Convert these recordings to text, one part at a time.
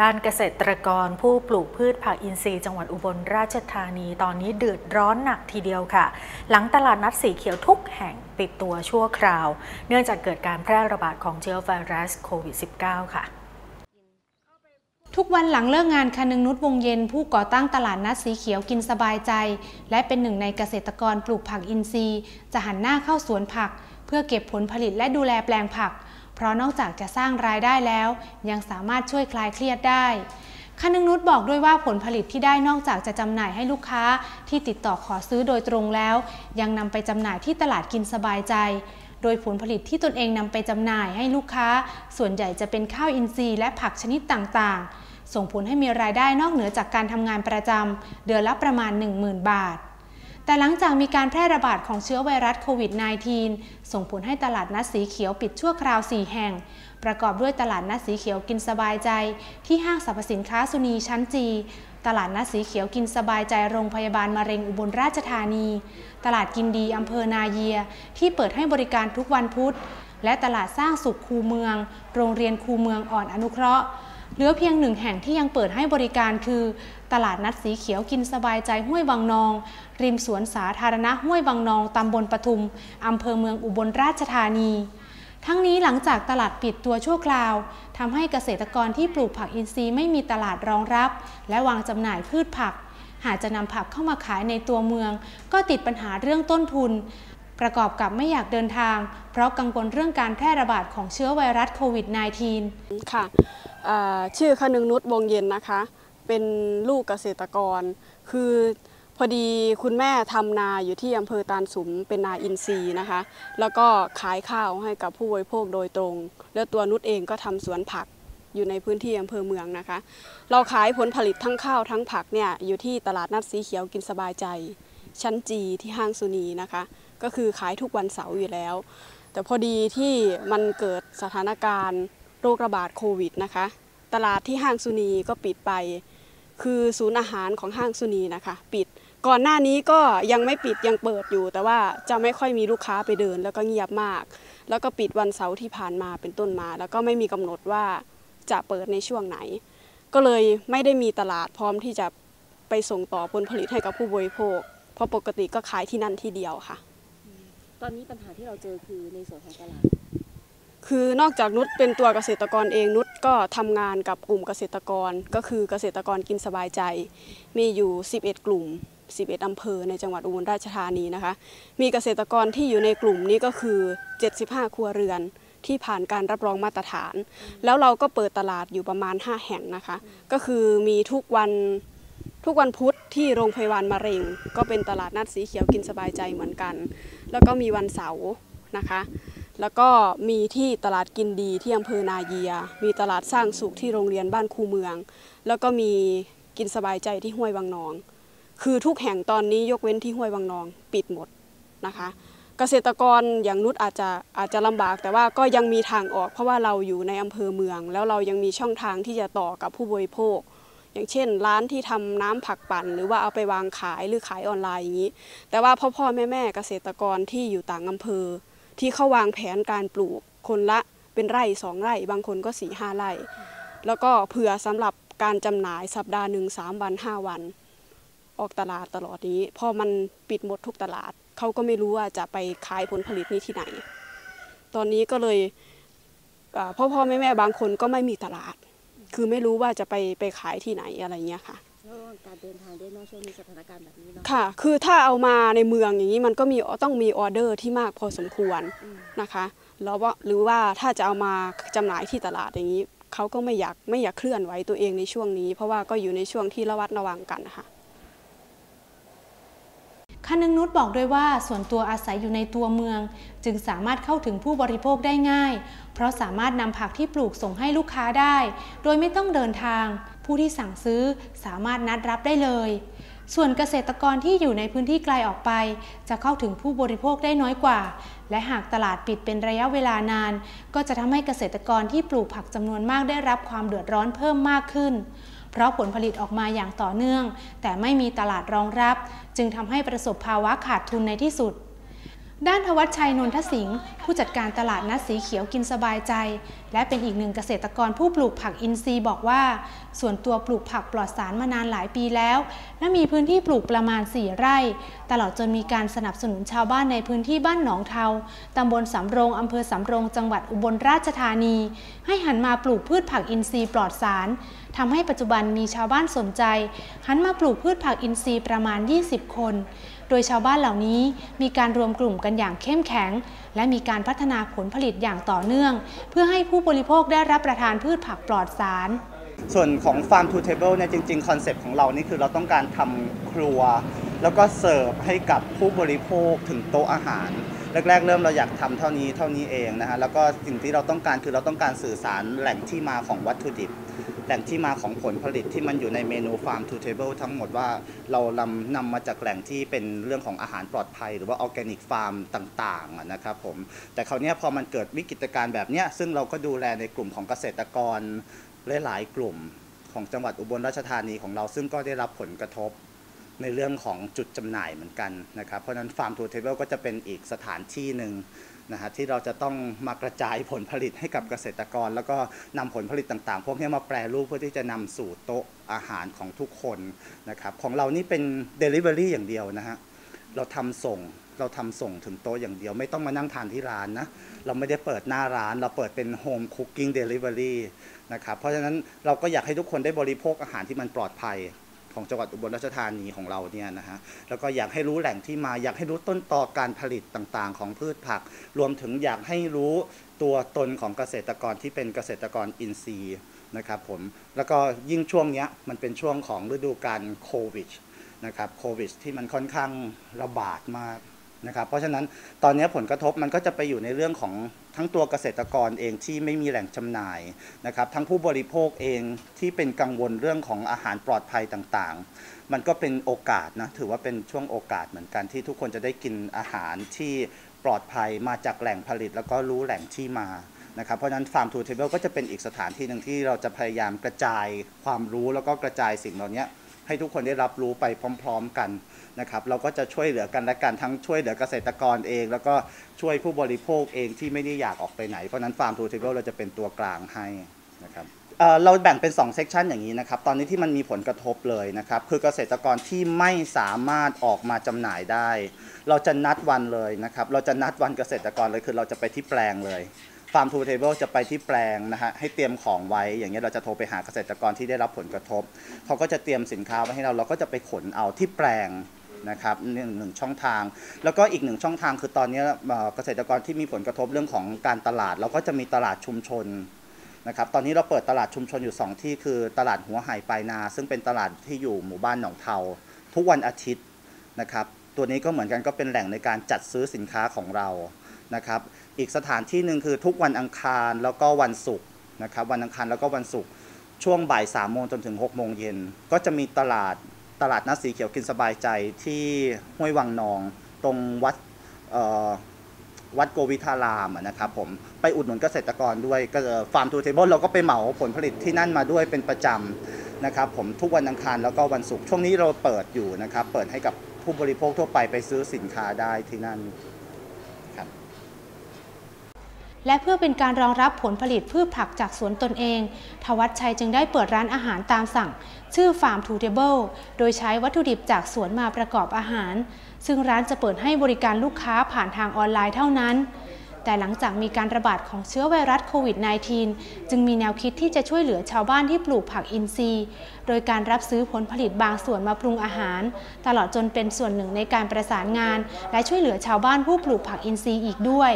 ด้านเกษตรกรผู้ปลูกพืชผักอินทรีย์จังหวัดอุบลราชธานีตอนนี้เดือดร้อนหนักทีเดียวค่ะ หลังตลาดนัดสีเขียวทุกแห่งปิดตัวชั่วคราว เนื่องจากเกิดการแพร่ระบาดของเชื้อไวรัสโควิด -19 ค่ะทุกวันหลังเลิกงานคนึงนุชวงเย็นผู้ก่อตั้งตลาดนัดสีเขียวกินสบายใจ และเป็นหนึ่งในเกษตรกรปลูกผักอินทรีย์ จะหันหน้าเข้าสวนผัก เพื่อเก็บผลผลิตและดูแลแปลงผัก เพราะนอกจากจะสร้างรายได้แล้ว ยังสามารถช่วยคลายเครียดได้คนึงนุชบอกด้วยว่าผลผลิตที่ได้นอกจากจะจำหน่ายให้ลูกค้าที่ติดต่อขอซื้อโดยตรงแล้ว ยังนำไปจำหน่ายที่ตลาดกินสบายใจ โดยผลผลิตที่ตนเองนำไปจำหน่ายให้ลูกค้า ส่วนใหญ่จะเป็นข้าวอินทรีย์และผักชนิดต่างๆ ส่งผลให้มีรายได้นอกเหนือจากการทำงานประจำเดือนละประมาณ 10,000 บาท แต่หลังจากมีการแพร่ระบาดของเชื้อไวรัสโควิด -19 ส่งผลให้ตลาดนัดสีเขียวปิดชั่วคราว 4 แห่ง ประกอบด้วยตลาดนัดสีเขียวกินสบายใจ ที่ห้างสรรพสินค้าสุนีชั้นจี ตลาดนัดสีเขียวกินสบายใจโรงพยาบาลมะเร็งอุบลราชธานี ตลาดกินดีอำเภอนาเยีย ที่เปิดให้บริการทุกวันพุธ และตลาดสร้างสุขคูเมือง โรงเรียนคูเมืองอ่อนอนุเคราะห์ เหลือเพียงหนึ่งแห่งที่ยังเปิดให้บริการคือ ตลาดนัดสีเขียวกินสบายใจห้วยบางนอง ริมสวนสาธารณะห้วยบางนองตำบลปทุมอำเภอเมืองอุบลราชธานี ทั้งนี้หลังจากตลาดปิดตัวชั่วคราวทำให้เกษตรกรที่ปลูกผักอินทรีย์ไม่มีตลาดรองรับ และวางจำหน่ายพืชผัก หากจะนำผักเข้ามาขายในตัวเมือง ก็ติดปัญหาเรื่องต้นทุน ประกอบกับไม่อยากเดินทาง เพราะกังวลเรื่องการแพร่ระบาดของเชื้อไวรัสโควิด -19 ค่ะชื่อคนึงนุชวงเย็นนะคะ เป็นลูกเกษตรกร คือพอดีคุณแม่ทำนาอยู่ที่อำเภอตาลสุมเป็นนาอินทรีย์นะคะ แล้วก็ขายข้าวให้กับผู้บริโภคโดยตรง แล้วตัวนุชเองก็ทำสวนผักอยู่ในพื้นที่อำเภอเมืองนะคะ เราขายผลผลิตทั้งข้าวทั้งผักเนี่ยอยู่ที่ตลาดนัดสีเขียวกินสบายใจ ชั้นจีที่ห้างสุนีนะคะ ก็คือขายทุกวันเสาร์อยู่แล้ว แต่พอดีที่มันเกิดสถานการณ์โรคระบาดโควิดนะคะ ตลาดที่ห้างสุนีก็ปิดไป คือศูนย์อาหารของห้างสุนีนะคะ ปิดก่อนหน้านี้ก็ยังไม่ปิดยังเปิดอยู่ แต่ว่าจะไม่ค่อยมีลูกค้าไปเดินแล้วก็เงียบมาก แล้วก็ปิดวันเสาร์ที่ผ่านมาเป็นต้นมา แล้วก็ไม่มีกำหนดว่าจะเปิดในช่วงไหน ก็เลยไม่ได้มีตลาดพร้อมที่จะไปส่งต่อผลผลิตให้กับผู้บริโภค เพราะปกติก็ขายที่นั่นที่เดียวค่ะ อนนี้ปัญหาที่เราเจอคือในส่วนของตลาด คือนอกจากนุชเป็นตัวเกษตรกรเองนุชก็ทำงานกับกลุ่มเกษตรกร ก็คือเกษตรกรกินสบายใจ มีอยู่ 11 กลุ่ม 11 อำเภอในจังหวัดอุบลราชธานีนะคะ มีเกษตรกรที่อยู่ในกลุ่มนี้ก็คือ 75 ครัวเรือนที่ผ่านการรับรองมาตรฐาน แล้วเราก็เปิดตลาดอยู่ประมาณ 5 แห่งนะคะ ก็คือมีทุกวัน ทุกวันพุธที่โรงพยาบาลมะเร็ง ก็เป็นตลาดนัดสีเขียวกินสบายใจเหมือนกัน แล้วก็มีวันเสาร์นะคะ แล้วก็มีที่ตลาดกินดีที่อำเภอนาเยีย มีตลาดสร้างสุขที่โรงเรียนบ้านคูเมือง แล้วก็มีกินสบายใจที่ห้วยบางนอง คือทุกแห่งตอนนี้ยกเว้นที่ห้วยบางนองปิดหมดนะคะ เกษตรกรอย่างนุชอาจจะอาจจะลำบาก แต่ว่าก็ยังมีทางออก เพราะว่าเราอยู่ในอำเภอเมือง แล้วเรายังมีช่องทางที่จะต่อกับผู้บริโภค อย่างเช่น ร้านที่ทำน้ำผักปั่น หรือว่าเอาไปวางขายหรือขายออนไลน์อย่างนี้ แต่ว่าพ่อพ่อแม่แม่เกษตรกรที่อยู่ต่างอำเภอ ที่เขาวางแผนการปลูกคนละเป็นไร่สองไร่ บางคนก็สี่ห้าไร่ แล้วก็เผื่อสำหรับการจำหน่ายสัปดาห์หนึ่งสามวันห้าวัน ออกตลาดตลอดนี้ พอมันปิดหมดทุกตลาดเขาก็ไม่รู้ว่าจะไปขายผลผลิตนี้ที่ไหน ตอนนี้ก็เลยพ่อพ่อแม่แม่บางคนก็ไม่มีตลาด คือไม่รู้ว่าจะไปไปขายที่ไหนอะไรเงี้ยค่ะแล้วการเดินทางด้วยเนอกช่วงนี้สถานการณ์แบบนี้เนาะค่ะ คือถ้าเอามาในเมืองอย่างนี้มันก็มีต้องมีออเดอร์ที่มากพอสมควรอืมนะคะแล้วว่าหรือว่าถ้าจะเอามาจำหน่ายที่ตลาดอย่างนี้เขาก็ไม่อยากไม่อยากเคลื่อนไหวตัวเองในช่วงนี้ เพราะว่าก็อยู่ในช่วงที่ระวัดระวังกันนะคะ คนึงนุชบอกด้วยว่าส่วนตัวอาศัยอยู่ในตัวเมือง จึงสามารถเข้าถึงผู้บริโภคได้ง่าย เพราะสามารถนำผักที่ปลูกส่งให้ลูกค้าได้ โดยไม่ต้องเดินทาง ผู้ที่สั่งซื้อสามารถนัดรับได้เลย ส่วนเกษตรกรที่อยู่ในพื้นที่ไกลออกไป จะเข้าถึงผู้บริโภคได้น้อยกว่า และหากตลาดปิดเป็นระยะเวลานาน ก็จะทำให้เกษตรกรที่ปลูกผักจำนวนมากได้รับความเดือดร้อนเพิ่มมากขึ้น เพราะผลผลิตออกมาอย่างต่อเนื่อง แต่ไม่มีตลาดรองรับ จึงทำให้ประสบภาวะขาดทุนในที่สุด ด้านทวัชชัยนนทสิงห์ผู้จัดการตลาดนัดสีเขียวกินสบายใจ และเป็นอีกหนึ่งเกษตรกรผู้ปลูกผักอินทรีย์บอกว่า ส่วนตัวปลูกผักปลอดสารมานานหลายปีแล้ว และมีพื้นที่ปลูกประมาณ 4 ไร่ ตลอดจนมีการสนับสนุนชาวบ้านในพื้นที่บ้านหนองเทาตำบลสำโรงอำเภอสำโรงจังหวัดอุบลราชธานี ให้หันมาปลูกพืชผักอินทรีย์ปลอดสาร ทำให้ปัจจุบันมีชาวบ้านสนใจหันมาปลูกพืชผักอินทรีย์ประมาณ 20 คน โดยชาวบ้านเหล่านี้มีการรวมกลุ่มกันอย่างเข้มแข็ง และมีการพัฒนาผลผลิตอย่างต่อเนื่อง เพื่อให้ผู้บริโภคได้รับประทานพืชผักปลอดสารส่วนของ Farm to Table เนี่ยจริงๆ คอนเซปต์ของเรานี่คือเราต้องการทำครัว แล้วก็เสิร์ฟให้กับผู้บริโภคถึงโต๊ะอาหาร แรกๆ เริ่มเราอยากทำเท่านี้เท่านี้เองนะฮะ แล้วก็สิ่งที่เราต้องการคือเราต้องการสื่อสารแหล่งที่มาของวัตถุดิบ แหล่งที่มาของผลผลิตที่มันอยู่ในเมนู Farm to Table ทั้งหมดว่าเรานำนำมาจากแหล่งที่เป็นเรื่องของอาหารปลอดภัย หรือว่า organic farm ต่างๆนะครับผมแต่คราวนี้พอมันเกิดวิกฤตการณ์แบบนี้ซึ่งเราก็ดูแลในกลุ่มของเกษตรกรหลายๆกลุ่มของจังหวัดอุบลราชธานีของเราซึ่งก็ได้รับผลกระทบในเรื่องของจุดจำหน่ายเหมือนกันนะครับเพราะฉะนั้น Farm to Table ก็จะเป็นอีกสถานที่หนึ่ง นะฮะที่เราจะต้องมากระจายผลผลิตให้กับเกษตรกร แล้วก็นำผลผลิตต่างๆ พวกนี้มาแปรรูปเพื่อที่จะนำสู่โต๊ะอาหารของทุกคนนะครับของเรานี่เป็น Delivery อย่างเดียวนะฮะเราทำส่งเราทำส่งถึงโต๊ะอย่างเดียว ไม่ต้องมานั่งทานที่ร้านนะเราไม่ได้เปิดหน้าร้าน เราเปิดเป็น Home Cooking Delivery นะครับเพราะฉะนั้นเราก็อยากให้ทุกคนได้บริโภคอาหารที่มันปลอดภัย ของจังหวัดอุบลราชธานีของเราเนี่ยนะฮะแล้วก็อยากให้รู้แหล่งที่มาอยากให้รู้ต้นตอการผลิตต่างๆ ของพืชผัก รวมถึงอยากให้รู้ตัวตนของเกษตรกรที่เป็นเกษตรกรอินทรีย์นะครับผมแล้วก็ยิ่งช่วงนี้มันเป็นช่วงของฤดูการโควิดนะครับโควิดที่มันค่อนข้างระบาดมาก นะครับเพราะฉะนั้นตอนนี้ผลกระทบมันก็จะไปอยู่ในเรื่องของทั้งตัวเกษตรกรเองที่ไม่มีแหล่งจำหน่ายนะครับทั้งผู้บริโภคเองที่เป็นกังวลเรื่องของอาหารปลอดภัยต่างๆ มันก็เป็นโอกาสนะถือว่าเป็นช่วงโอกาสเหมือนกันที่ทุกคนจะได้กินอาหารที่ปลอดภัยมาจากแหล่งผลิต แล้วก็รู้แหล่งที่มานะครับเพราะฉะนั้น Farm to Table ก็จะเป็นอีกสถานที่หนึ่งที่เราจะพยายามกระจายความรู้แล้วก็กระจายสิ่งเหล่านี้ ให้ทุกคนได้รับรู้ไปพร้อม ๆกันนะครับ เราก็จะช่วยเหลือกันและกันทั้งช่วยเหลือเกษตรกรเอง แล้วก็ช่วยผู้บริโภคเองที่ไม่ได้อยากออกไปไหน เพราะนั้น Farm to Table เราจะเป็นตัวกลางให้นะครับเราแบ่งเป็น2เซกชันอย่างนี้นะครับ ตอนนี้ที่มันมีผลกระทบเลยนะครับ คือเกษตรกรที่ไม่สามารถออกมาจำหน่ายได้ เราจะนัดวันเลยนะครับ เราจะนัดวันเกษตรกรเลยคือเราจะไปที่แปลงเลย ฟาร์มทูเทเบิลจะไปที่แปลงนะฮะให้เตรียมของไว้ อย่างเงี้ยเราจะโทรไปหาเกษตรกรที่ได้รับผลกระทบ เขาก็จะเตรียมสินค้าไว้ให้เราเราก็จะไปขนเอาที่แปลงนะครับหนึ่งหนึ่งช่องทาง แล้วก็อีกหนึ่งช่องทางคือตอนนี้เกษตรกรที่มีผลกระทบเรื่องของการตลาด เราก็จะมีตลาดชุมชนนะครับตอนนี้เราเปิดตลาดชุมชนอยู่ 2 ที่คือตลาดหัวไหปลายนา ซึ่งเป็นตลาดที่อยู่หมู่บ้านหนองเทา ทุกวันอาทิตย์นะครับตัวนี้ก็เหมือนกันก็เป็นแหล่งในการจัดซื้อสินค้าของเรานะครับ อีกสถานที่หนึ่งคือทุกวันอังคารแล้วก็วันศุกร์นะครับวันอังคารแล้วก็วันศุกร์ช่วงบ่ายสามโมงจนถึง6กโมงเย็นก็จะมีตลาดตลาดนัดสีเขียวกินสบายใจที่ห้วยวังนอง ตรงวัดวัดโกวิทารามนะครับผมไปอุดหนุนเกษตรกรด้วยก็ Farm to Table เราก็ไปเหมาผลผลิตที่นั่นมาด้วยเป็นประจำนะครับผมทุกวันอังคารแล้วก็วันศุกร์ช่วงนี้เราเปิดอยู่นะครับ เปิดให้กับผู้บริโภคทั่วไปไปซื้อสินค้าได้ที่นั่น และเพื่อเป็นการรองรับผลผลิตพืชผักจากสวนตนเอง ทวัชชัยจึงได้เปิดร้านอาหารตามสั่ง ชื่อ Farm to Table โดยใช้วัตถุดิบจากสวนมาประกอบอาหาร ซึ่งร้านจะเปิดให้บริการลูกค้าผ่านทางออนไลน์เท่านั้น แต่หลังจากมีการระบาดของเชื้อไวรัสโควิด -19 จึงมีแนวคิดที่จะช่วยเหลือชาวบ้านที่ปลูกผักอินทรีย์ โดยการรับซื้อผลผลิตบางส่วนมาปรุงอาหาร ตลอดจนเป็นส่วนหนึ่งในการประสานงาน และช่วยเหลือชาวบ้านผู้ปลูกผักอินทรีย์อีกด้วย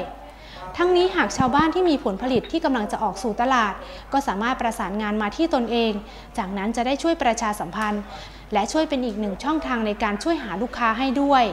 ทั้งนี้หากชาวบ้านที่มีผลผลิตที่กำลังจะออกสู่ตลาด ก็สามารถประสานงานมาที่ตนเอง จากนั้นจะได้ช่วยประชาสัมพันธ์ และช่วยเป็นอีกหนึ่งช่องทางในการช่วยหาลูกค้าให้ด้วย